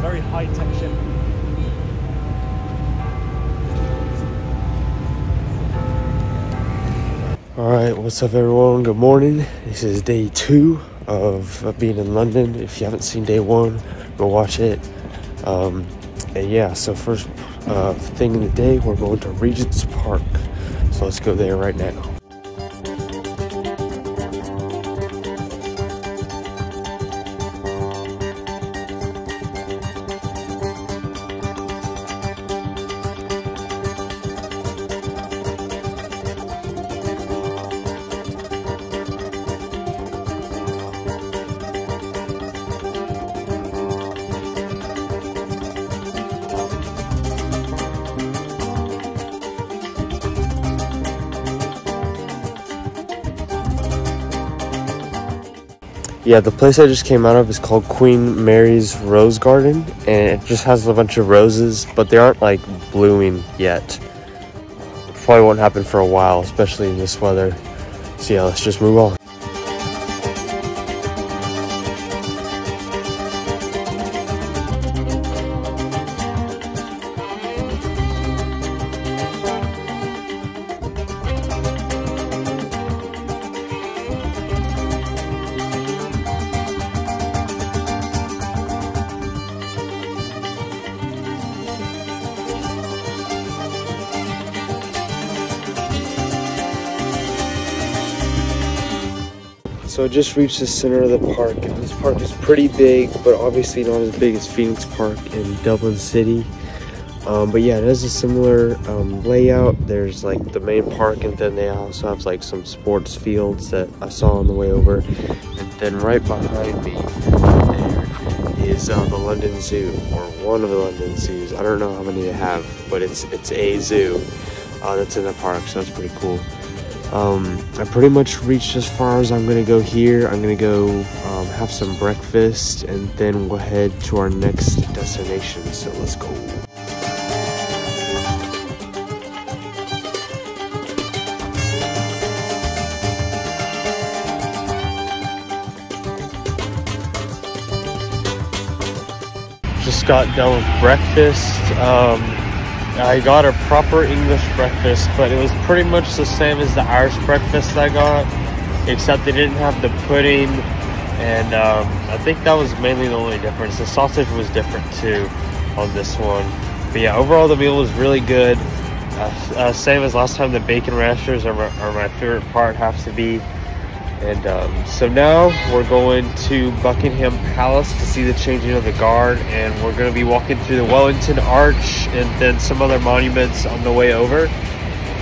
very high tension. All right, what's up, everyone? Good morning. This is day two of, being in London. If you haven't seen day one, go watch it. Um, and yeah, so first uh, thing in the day, we're going to Regent's Park. So let's go there right now. Yeah, the place I just came out of is called Queen Mary's Rose Garden, and it just has a bunch of roses, but they aren't like blooming yet. Probably won't happen for a while, especially in this weather. So yeah, let's just move on. So I just reached the center of the park, and this park is pretty big, but obviously not as big as Phoenix Park in Dublin City. Um, but yeah, it has a similar um, layout. There's like the main park, and then they also have like some sports fields that I saw on the way over. And then right behind me there is uh, the London Zoo, or one of the London zoos. I don't know how many they have, but it's it's a zoo uh, that's in the park, so that's pretty cool. Um, I pretty much reached as far as I'm gonna go here. I'm gonna go um, have some breakfast and then we'll head to our next destination. So let's go. Just got done with breakfast. Um, I got a proper English breakfast, but it was pretty much the same as the Irish breakfast I got, except they didn't have the pudding, and um, I think that was mainly the only difference. The sausage was different too on this one. But yeah, overall the meal was really good. Uh, uh, same as last time, the bacon rashers are my, are my favorite part, have to be. And um, so now we're going to Buckingham Palace to see the changing of the guard, and we're going to be walking through the Wellington Arch and then some other monuments on the way over.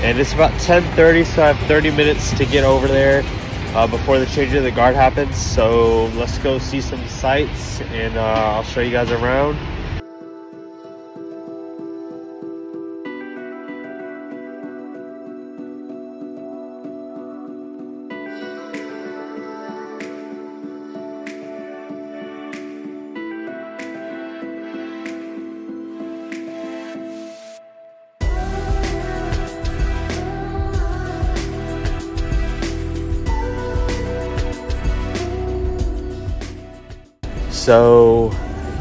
And it's about 10:30, so I have 30 minutes to get over there uh, before the change of the guard happens. So let's go see some sights, and uh, I'll show you guys around. So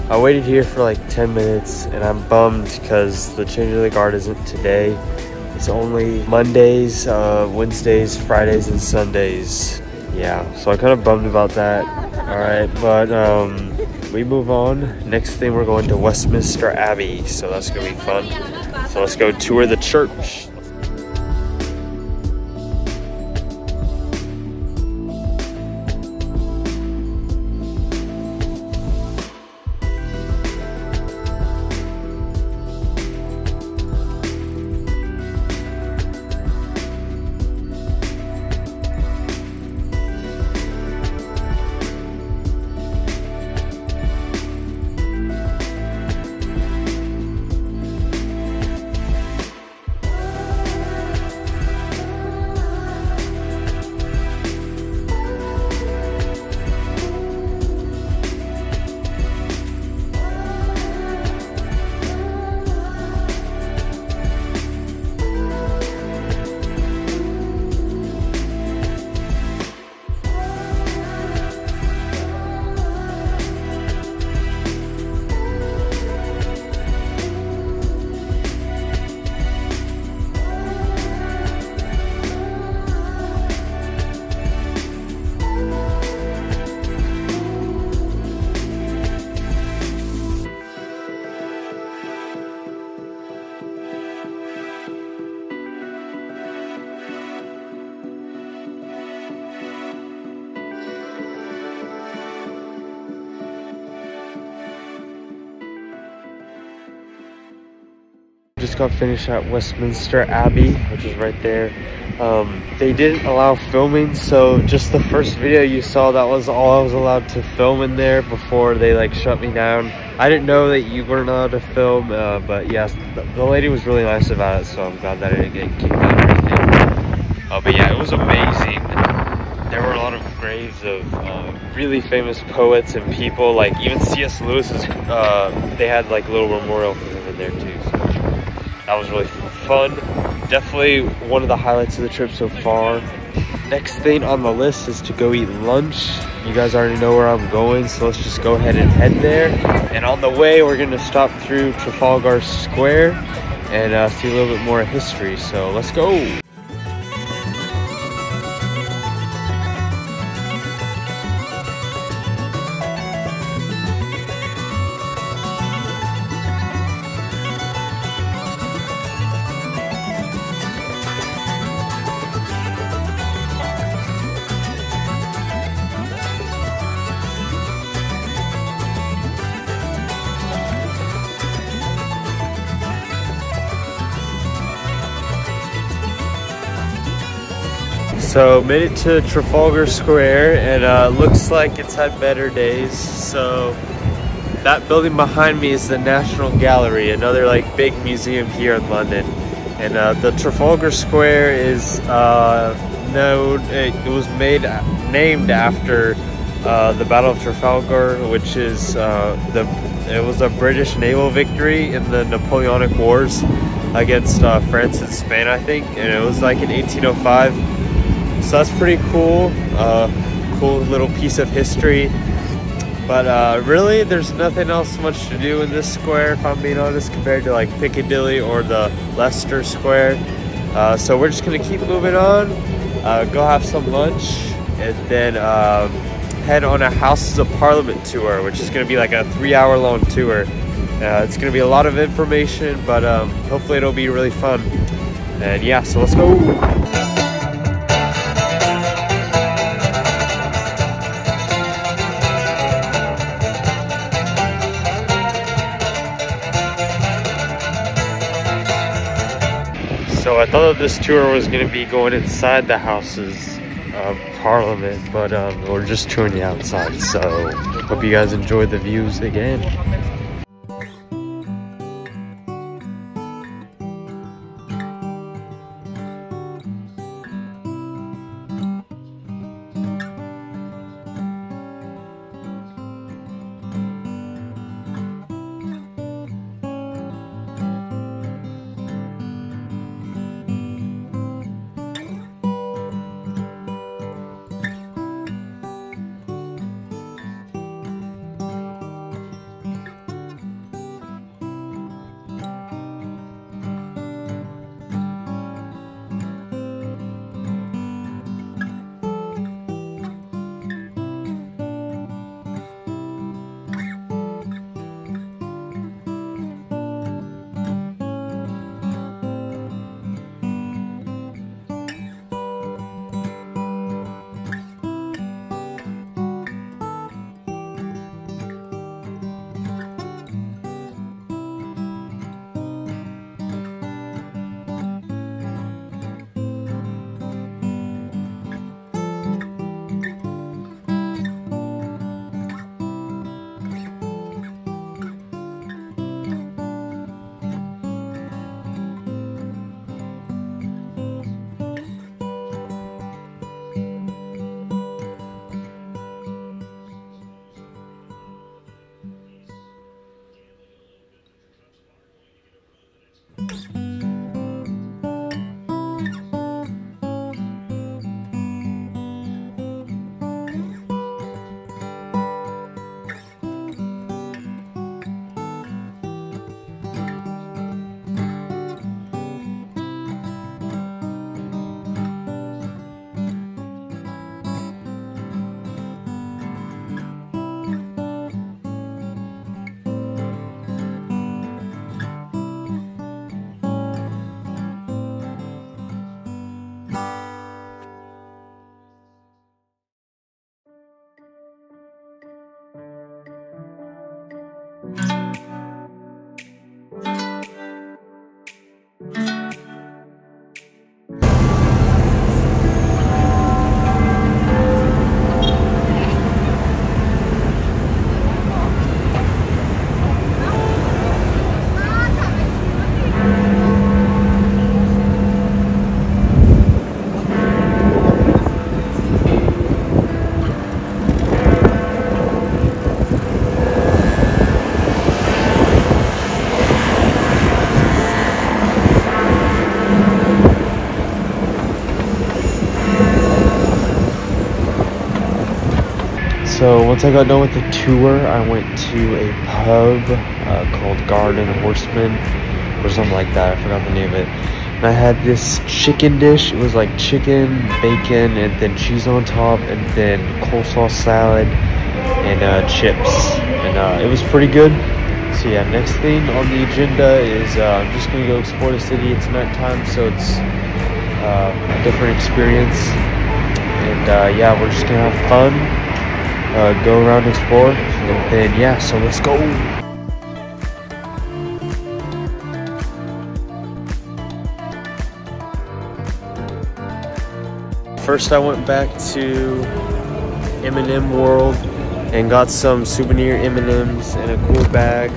I waited here for like 10 minutes and I'm bummed because the change of the guard isn't today. It's only Mondays, uh, Wednesdays, Fridays, and Sundays. Yeah, so I'm kind of bummed about that. All right, but um, we move on. Next thing, we're going to Westminster Abbey, so that's gonna be fun. So let's go tour the church. Just got finished at Westminster Abbey, which is right there. Um, they didn't allow filming, so just the first video you saw, that was all I was allowed to film in there before they like shut me down. I didn't know that you weren't allowed to film, uh, but yes, the, the, lady was really nice about it, so I'm glad that I didn't get kicked out or anything. Uh, but yeah, it was amazing. There were a lot of graves of uh, really famous poets and people, like even C.S. Lewis's, uh, they had like little memorial for him in there too, so that was really fun definitely one of the highlights of the trip so far. Next thing on the list is to go eat lunch. You guys already know where I'm going, so let's just go ahead and head there. And on the way, we're gonna stop through Trafalgar Square and uh, see a little bit more history. So let's go. So made it to Trafalgar Square and uh, looks like it's had better days. So that building behind me is the National Gallery, another like big museum here in London. And uh, the Trafalgar Square is uh, known, it was made, named after uh, the Battle of Trafalgar, which is uh, the, it was a British naval victory in the Napoleonic Wars against uh, France and Spain, I think. And it was like in 1805 so that's pretty cool uh, cool little piece of history. But uh, really there's nothing else much to do in this square if I'm being honest compared to like Piccadilly or the Leicester Square. Uh, so we're just gonna keep moving on uh, go have some lunch and then um, head on a Houses of Parliament tour which is gonna be like a three hour long tour. Uh, it's gonna be a lot of information but um, hopefully it'll be really fun. And yeah so let's go I thought that this tour was going to be going inside the Houses of Parliament, but um, we're just touring the outside. So hope you guys enjoy the views again. So once I got done with the tour, I went to a pub uh, called Garden Horseman or something like that. I forgot the name of it. And I had this chicken dish. It was like chicken, bacon, and then cheese on top, and then coleslaw salad and uh, chips. And uh, it was pretty good. So yeah, next thing on the agenda is uh, I'm just gonna go explore the city. It's nighttime, so it's uh, a different experience. And uh, yeah, we're just gonna have fun, uh, go around, explore, and yeah. So let's go. First, I went back to M&M World and got some souvenir M&Ms and a cool bag.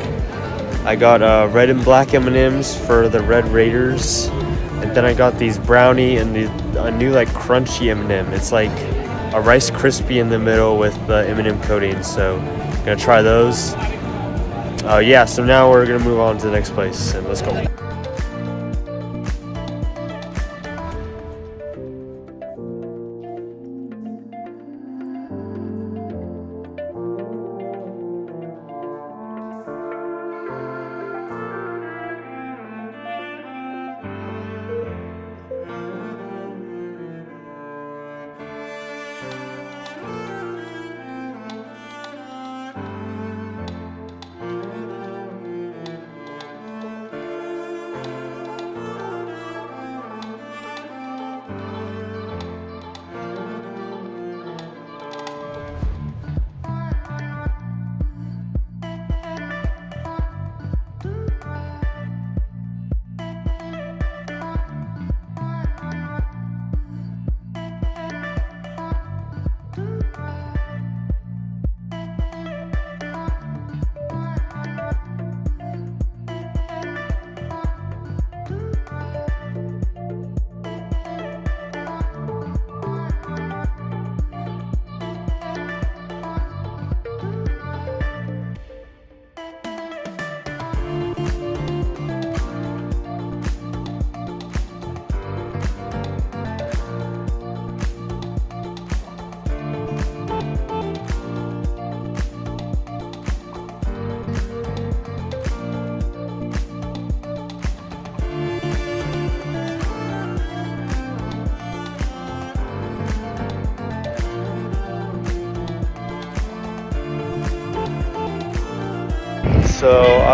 I got uh, red and black M&Ms for the Red Raiders, and then I got these brownie and the, a new like crunchy M&M. It's like a Rice Krispie in the middle with the M&M coating. So, gonna try those. Uh, yeah. So now we're gonna move on to the next place, and let's go.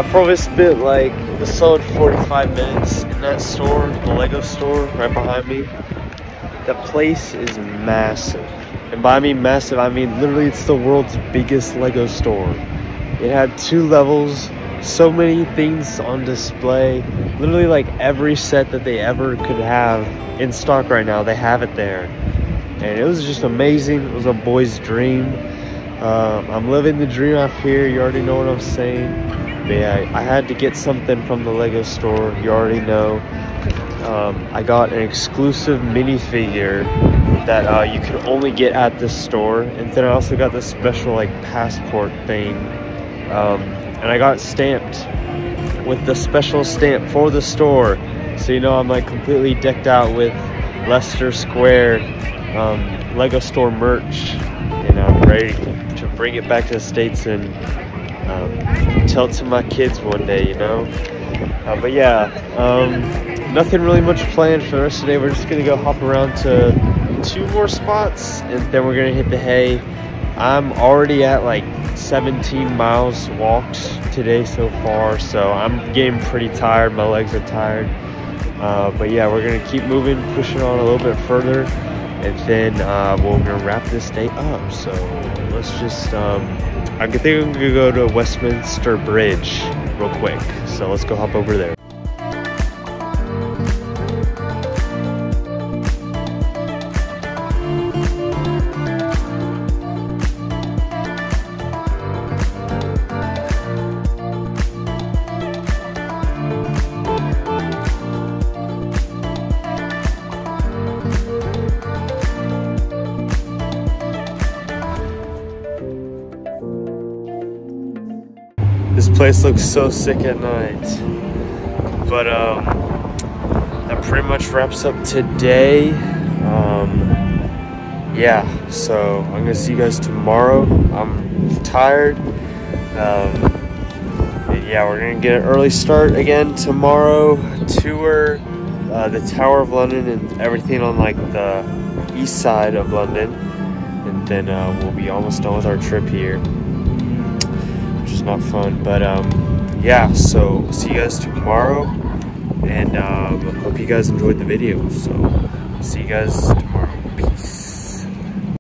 I probably spent like a solid 45 minutes in that store, the Lego store right behind me. The place is massive. And by mean massive, I mean literally it's the world's biggest Lego store. It had two levels, so many things on display. Literally like every set that they ever could have in stock right now, they have it there. And it was just amazing. It was a boy's dream. Um, I'm living the dream up here. You already know what I'm saying. Yeah, I had to get something from the Lego store. You already know. Um, I got an exclusive minifigure that uh, you could only get at this store. And then I also got this special like passport thing. Um, and I got stamped with the special stamp for the store. So you know I'm like completely decked out with Leicester Square um, Lego store merch. And I'm ready to bring it back to the States and um, tell to my kids one day, you know? Uh, but yeah, um, nothing really much planned for the rest of the day. We're just gonna go hop around to two more spots and then we're gonna hit the hay. I'm already at like 17 miles walked today so far, so I'm getting pretty tired. My legs are tired. Uh, but yeah, we're gonna keep moving, pushing on a little bit further, and then uh, we're gonna wrap this day up. So let's just, um, I think I'm gonna go to Westminster Bridge real quick. So let's go hop over there. Place looks so sick at night. But um, that pretty much wraps up today. Um, yeah, so I'm gonna see you guys tomorrow. I'm tired. Um, yeah, we're gonna get an early start again tomorrow. Tour uh, the Tower of London and everything on like the east side of London, and then uh, we'll be almost done with our trip here, not fun. But um, yeah, so see you guys tomorrow, and um, hope you guys enjoyed the video. So see you guys tomorrow. Peace.